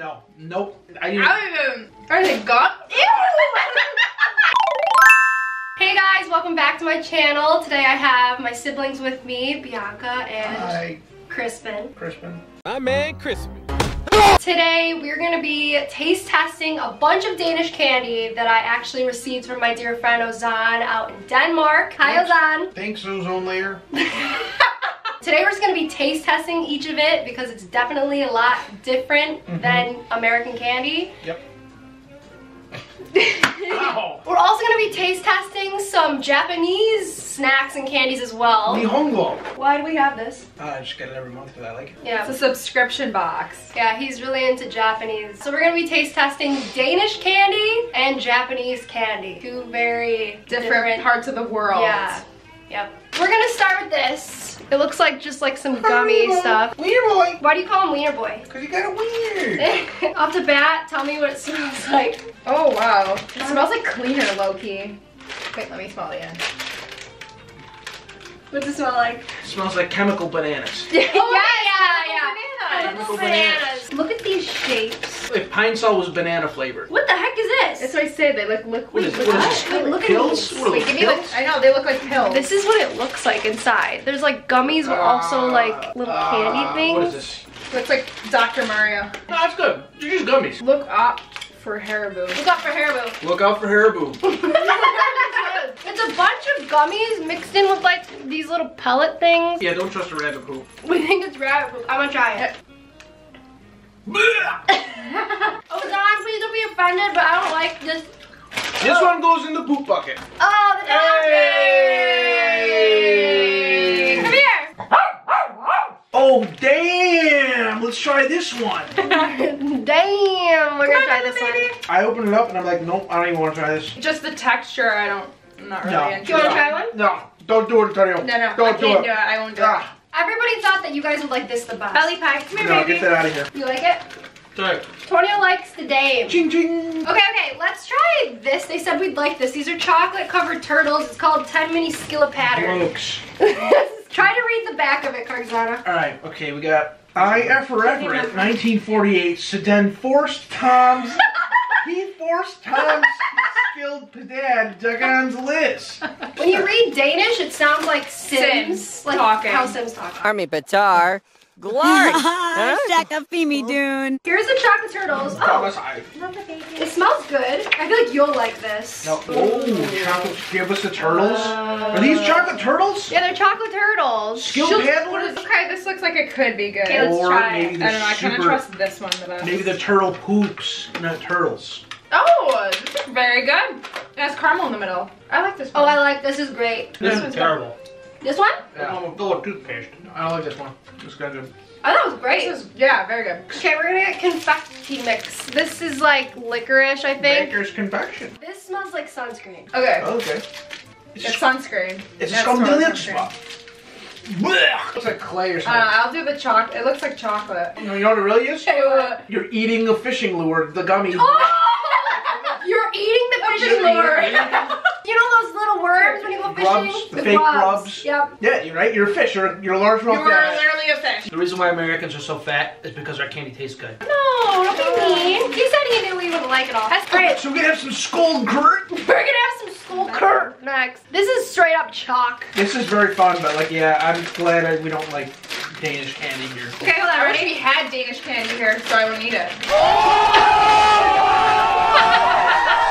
No. Nope. I, I don't even. Are they gum? Ew! Hey guys, welcome back to my channel. Today I have my siblings with me, Bianca and Hi, Crispin. Crispin. My man Crispin. Today we're gonna be taste testing a bunch of Danish candy that I actually received from my dear friend Ozan out in Denmark. Hi Ozan! Thanks, ozone layer. Today we're just gonna be taste testing each of it because it's definitely a lot different than American candy. Yep. We're also gonna be taste testing some Japanese snacks and candies as well. Nihongo. Why do we have this? Uh, I just get it every month because I like it. Yeah. It's a subscription box. Yeah, he's really into Japanese. So we're gonna be taste testing Danish candy and Japanese candy. Two very Different, parts of the world. Yeah. Yep. We're gonna start with this. It looks like just like some gummy stuff. Wiener boy. Why do you call him Wiener Boy? Because you got a wiener. Off the bat, tell me what it smells like. Oh wow. It smells like cleaner, low key. Wait, let me smell it again. What's it smell like? smells like chemical bananas. Oh, yeah, yeah, Chemical yeah. bananas. Chemical bananas. bananas. Look at these shapes. If Pine Sol was banana flavored. What the heck is this? That's what I say. They look What liquid. is, what is this? Wait, look at Pills? these. What are Wait, those, give me pills? the. I know they look like pills. This is what it looks like inside. There's like gummies, but also like little candy Uh, things. What is this? looks like Dr. Mario. No, that's good. You're just gummies. Look up for Haribo. Look out for Haribo. Look out for Haribo. it's a bunch of gummies mixed in with like these little pellet things. yeah, don't trust a rabbit poop. We think it's rabbit poop. I'm gonna try it. Oh, Don, please don't be offended, but I don't like this. This one goes in the poop bucket. Oh, the dog. Hey! Come here. Oh, damn! Let's try this one. Damn, we're gonna try this one. I open it up and I'm like, nope, I don't even want to try this. Just the texture, I don't. I'm not really No. into. Do you wanna it. try one? No, don't do it, Antonio. No, no, don't I can't do it. do it. I won't do it. Ah. Everybody thought that you guys would like this the best. Belly pie. Come here, no, baby. get that out of here. You like it? Sorry. Tonio likes the Dame. Ching ching. Okay, okay, let's try this. They said we'd like this. These are chocolate covered turtles. It's called 10 mini skillet pattern. Blokes. try to read the back of it, Carxana. All right, okay, we got I F Everett, 1948. Sedan forced Tom's. he forced Tom's skilled pedad Dugan's list. When you read Danish, it sounds like Sims. Sims like talking. how Sims talk. Army Batar. Glart. huh? Shaka Fimi Dune. Here's the chocolate turtles. Oh, it smells good. I feel like you'll like this. No. Oh, chocolate. Give us the turtles. Uh, Are these chocolate turtles? Yeah, they're chocolate turtles. Skilled She'll- paddlers? Okay, this looks like it could be good. Okay, let's or try it. maybe the I don't know. I kind of trust this one the best. Maybe the turtle poops, not turtles. Oh, this is very good. It has caramel in the middle. I like this Oh, one. I like this. is great. This is terrible. This one? Yeah. I'm go with toothpaste. I don't like this one. It's kind of. I thought it was great. This is yeah, very good. Okay, we're gonna get confetti mix. This is like licorice, I think. Baker's confection. This smells like sunscreen. Okay, Okay. it's sunscreen. It's That's from the totally lips. Blech. Looks like clay or Uh, something. I'll do the chocolate. It looks like chocolate. you, know, you know what it really is? Uh, You're eating a fishing lure, the gummy. You're eating the fishing lure. you know those little worms when you go fishing? Grubs, the fake grubs. Yep. Yeah, you're right. You're a fish. You're, you're a large you mouth are bass. literally a fish. The reason why Americans are so fat is because our candy tastes good. No, don't be mean. He said he knew we wouldn't like it all. That's great. So we're gonna have some scold Kurt. We're gonna have some school Kurt next. This is straight up chalk. This is very fun, but like, yeah, I'm glad I, we don't like Danish candy here. Okay, hold on, I wish we had Danish candy here, so I wouldn't eat it.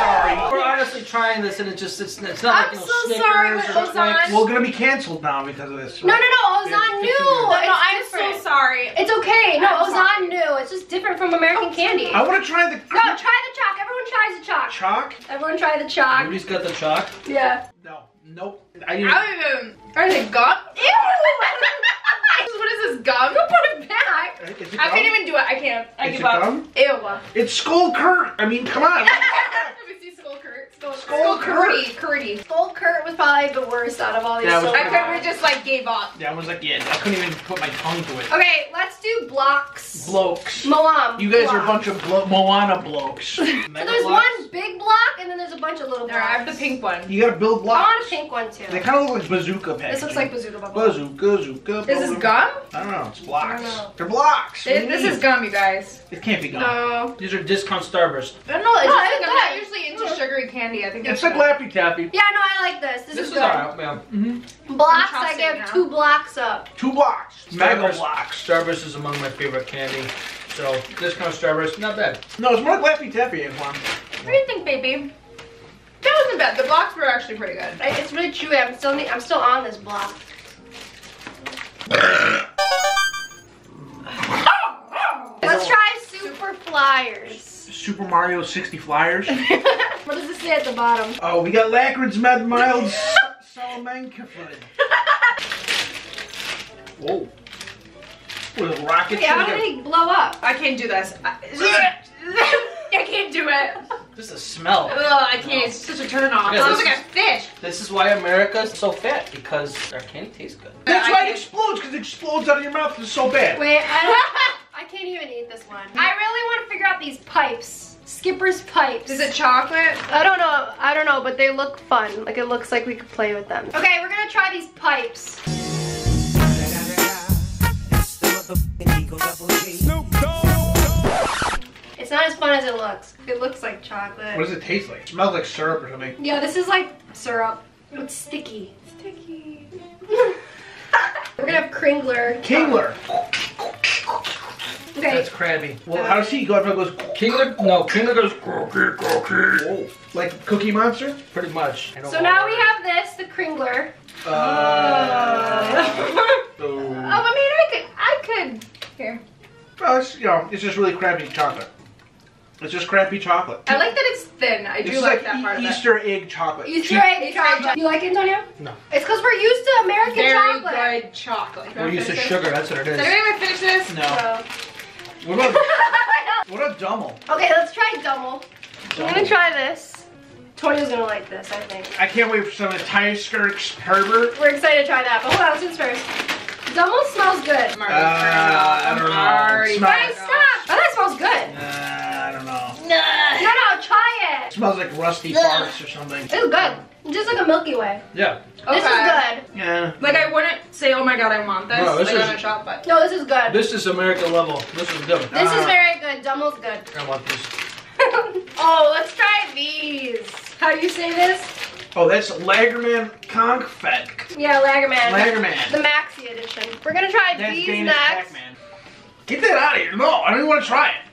Sorry. We're honestly trying this and it just, it's, it's not I'm like, you know, so Snickers sorry, or but Twix. Ozan- We're gonna be canceled now because of this. No, no, no, Yeah, Ozan 15 knew. years. No, It's no, I'm different. so sorry. It's okay. No, I'm Ozan sorry. knew. It's just different from American oh, candy. I want to try the No, try the chalk. Everyone tries the chalk. chalk. Everyone try the chalk. Nobody's got the chalk. Yeah. No, nope. I I didn't. don't even. Are they gum? Ew! what is this gum? Don't put it back. Is it I gum? can't even do it. I can't. I Is give it up. gum? Ew. It's Skull Kurt. I mean, come on. Let me see Skull Kurtz. Skull, Skull Curdy, Curdy. Skull Kurt was probably the worst out of all these. That was so I pretty far. could we just like gave up. Yeah, I was like, yeah, I couldn't even put my tongue to it. Okay, let's do blocks. Blokes. Moam. You guys are a bunch of blo- Moana blokes. So there's one big block and then there's a bunch of little There, blocks. I have the pink one. You gotta build I blocks. want a pink one too. They kind of look like bazooka packaging. This looks like bazooka bubble. bazooka, bazooka. This is bazooka. gum? I don't know. It's blocks. I don't know. They're blocks. This, What do you this is gum, you guys. It can't be gum. No. These are discount Starburst. I don't know. It's no, just like, I'm not usually into sugary candy. I think It's like. Laffy Taffy. Yeah, no, I like this. This, This is is good. alright, yeah. Mm-hmm. Blocks, I'm give now. two blocks up. Two blocks. Mega blocks. Starburst is among my favorite candy. So discount Starburst, not bad. No, it's more like Laffy Taffy, Antoine. What do you think, baby? That wasn't bad. The blocks were actually pretty good. I- It's really chewy. I'm still I'm still on this block. Let's try super flyers. Super Mario 60 Flyers. what does it say at the bottom? oh, we got Lacrid's Mad Mild S- Salamanca Flood. Whoa. With a rocket Okay, how ship. did he blow up? I can't do this. I, I can't do it. Just the smell. Ugh, I can't. It's such a turn off. Yeah, it smells this like a fish. This is why America's so fat because our candy tastes good. That's I why it can't- explodes, because it explodes out of your mouth. It's so bad. Wait, I don't, I can't even eat this one. I really want to figure out these pipes. Skipper's pipes. Is it chocolate? I don't know. I don't know, but they look fun. Like it looks like we could play with them. Okay, we're gonna try these pipes. It's not as fun as it looks. It looks like chocolate. What does it taste like? It smells like syrup or something. Yeah, this is like syrup. It's sticky. Sticky. we're gonna have Kringler. Kingler. Okay. That's crabby. Well, how does he go? If it goes, Kingler? No, Kingler goes croaky, croaky. whoa. like Cookie Monster? Pretty much. So now we have this, the Kringler. Uh, oh, oh. I mean, I could. I could. Here. Well, it's, you know, it's just really crabby chocolate. It's just crappy chocolate. I like that it's thin. I This do is like, like, that E- part of it. Easter egg chocolate. Easter egg Easter egg chocolate. You like it, Antonio? No. It's because we're used to American Very chocolate. good chocolate. We're used to finish sugar, that's what it Does is. anybody want to finish this? No. So- What about what about Dummel? Okay, let's try Dummel. I'm gonna try this. Tonio's gonna like this, I think. I can't wait for some of Ty Skirks Herbert. We're excited to try that, but hold on, let's do this first. Dummel smells good. Rusty farts or something. It's good. Just like a Milky Way. Yeah. This is good. Yeah. Like I wouldn't say, oh my god, I want this. No, this like is- on a shop, but No, this is good. This is America level. This is good. This is Ah. very good. Dummel's good. I want this. oh, let's try these. How do you say this? Oh, that's Lagerman Confect. Yeah, Lagerman. Lagerman. The Maxi edition. We're gonna try That's these Danish next. Get that out of here. No, I don't even want to try it.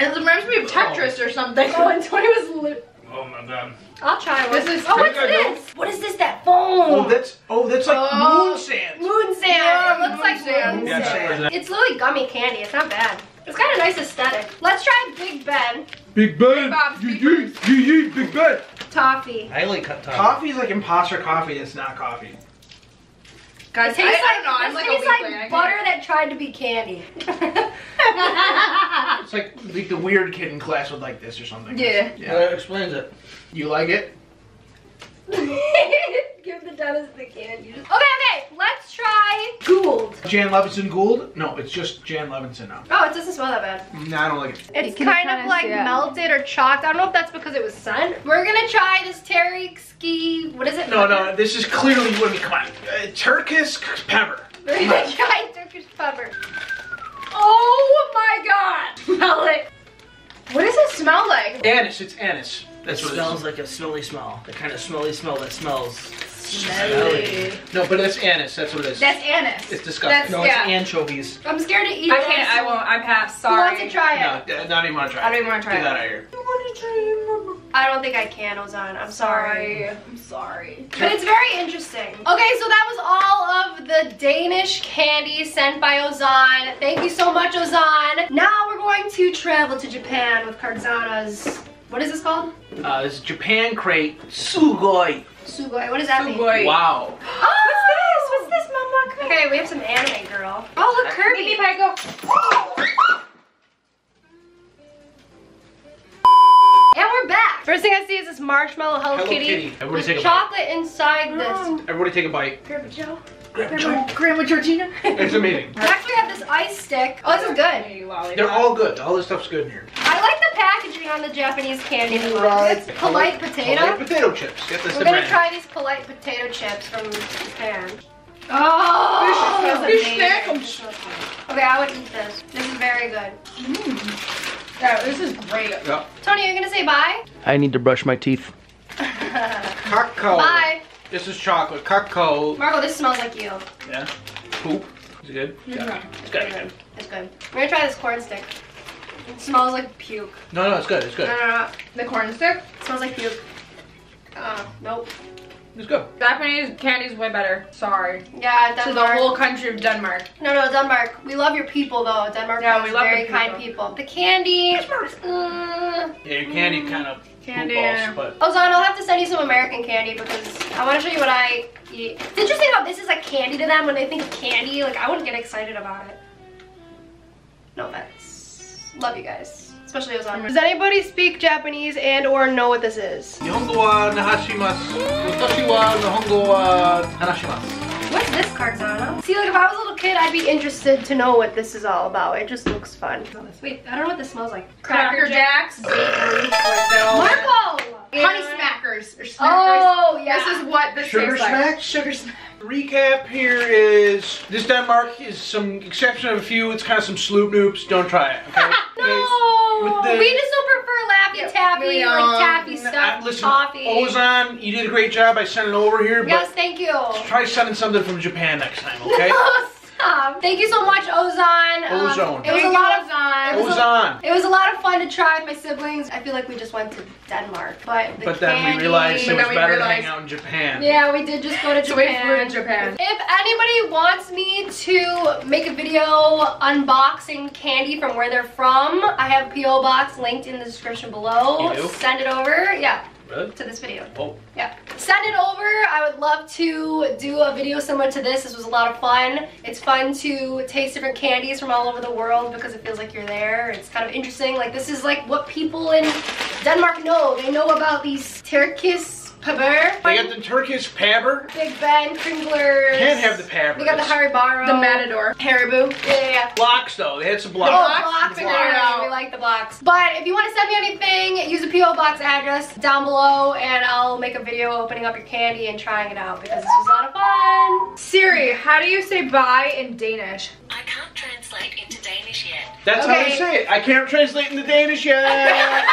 It reminds me of Tetris oh. or something. Oh, and Tony was. Li- Oh my god. I'll try one. This is- oh, what's Here you go. this? What is this? That foam? Oh, that's oh, that's like Oh. moon sand. moon sand. Yeah, it looks moon like sand. moon sand. sand. It's literally gummy candy. It's not bad. It's got a nice aesthetic. Let's try Big Ben Big Ben. Bob, You Big eat, you Big Ben. toffee. I like cut top. Coffee is like imposter coffee. It's not coffee. Guys, It tastes I, I like, don't know. I'm this like a tastes like I butter that tried to be candy. It's like like the weird kid in class would like this or something. Yeah. Yeah, Yeah. that explains it. You like it? Give the dentist the candy. Okay, okay, let's try Gould. Jan Levinson Gould? No, it's just Jan Levinson now. Oh, it doesn't smell that bad. No, I don't like it. It's Can you kind kinda of like see it? melted or chalked. I don't know if that's because it was sun. We're gonna try this Terry Ski. What is it? No, no, this is clearly what we come on. Uh, Turkish pepper. We're gonna try Turkish pepper. Oh my god! Smell it. What does it smell like? Anise, it's anise. That's It what smells it like a smelly smell. The kind of smelly smell that smells. Smelly. No, but it's anise. That's what it is. That's anise. It's disgusting. That's, No, yeah. it's anchovies. I'm scared to eat I can't. I won't. I pass. Who Sorry. wants to try it? no, d- not even want to try. I don't even wanna try Get it. that out of here. I don't think I can, Ozan. I'm sorry. I'm sorry. But it's very interesting. Okay, so that was all of the Danish candy sent by Ozan. Thank you so much, Ozan. Now we're going to travel to Japan with Karzana's. What is this called? Uh, this is Japan crate Sugoi. Sugoi. What does that mean? Wow. Oh, what's this? What's this, Mama? Okay, we have some anime girl. Oh, look, Kirby. Maybe if I go. And we're back. First thing I see is this marshmallow Hello, Hello Kitty. Kitty. Everybody with take a chocolate inside this. Everybody take a bite. Grandpa Joe. Grandma, Grandma Georgina. It's amazing. We actually have this ice stick. Oh, this is good. They're all good. All this stuff's good in here. I like the packaging on the Japanese candy. Right. It's polite potato. Polite potato chips. Get this We're gonna brand. try these polite potato chips from Japan. Oh, Fish amazing. snackums. Okay, I would eat this. This is very good. Mm. Yeah, this is great. Yeah. Tony, are you gonna say bye? I need to brush my teeth. Cacao. Bye. This is chocolate. Cacao. Marco, this smells like you. Yeah. Poop. Is it good? Mm-hmm. Yeah. It's gotta be mm-hmm. good. It's good. We're gonna try this corn stick. It smells like puke. No, no, it's good. It's good. no, no. No. The corn stick. Smells like puke. Uh, nope. It's good. Japanese candy's way better. Sorry. Yeah, To the whole country of Denmark. No, no, Denmark. We love your people, though. Denmark Yeah, has we love the very people. kind people. The candy. Uh, Yeah, your candy kind of Candy, poop yeah. balls, but Ozan, I'll have to send you some American candy because I want to show you what I eat. It's interesting how this is like candy to them when they think of candy. Like, I wouldn't get excited about it. No offense. Love you guys. Especially Ozan. Does anybody speak Japanese and or know what this is? Nihongo wa What's this Karzana? See, like if I was a little kid, I'd be interested to know what this is all about. It just looks fun. Wait, I don't know what this smells like. Cracker, Cracker Jacks? Marco! Yeah. Honey Smackers or Smackers. Oh, yeah. This is what this Sugar Smack? Like. Sugar Smack. Recap here is, this Denmark is some exception of a few. It's kind of some sloop noops. Don't try it, okay? No! With the- we just don't prefer Laffy Yeah, Taffy, we like taffy stuff, Uh, listen, toffee. Ozan, you did a great job I sent it over here, but Yes, thank you. try sending something from Japan next time, okay? Stop. Thank you so much, Ozan. Um, Ozone. it was a lot you, of Ozan. It was a- It was a lot of fun to try with my siblings. I feel like we just went to Denmark, but the But then candy- we realized it But was then we better to hang out in Japan. Yeah, we did just go to So we Japan. flew to Japan. If anybody wants me to make a video unboxing candy from where they're from, I have a PO box linked in the description below. You do? Send it over. Yeah, Really? to this video. Oh. Yeah. Send it over. I would love to do a video similar to this. This was a lot of fun. It's fun to taste different candies from all over the world because it feels like you're there. It's kind of interesting. Like this is like what people in Denmark know. They know about these Turkish paber. They got the Turkish Pabber. Big Ben, Kringlers. Can't have the Pabber. We got the Haribo. The Matador. Haribo. Yeah, yeah, yeah. Blocks though. They had some Oh, blocks. blocks? blocks, Figure blocks. out. We like the blocks. But if you want to send me anything, use a PO box address down below, and I'll make a video opening up your candy and trying it out because this was a lot of fun. Siri, how do you say bye in Danish? I can't translate into Danish yet. That's how they say it. I can't translate into Danish yet.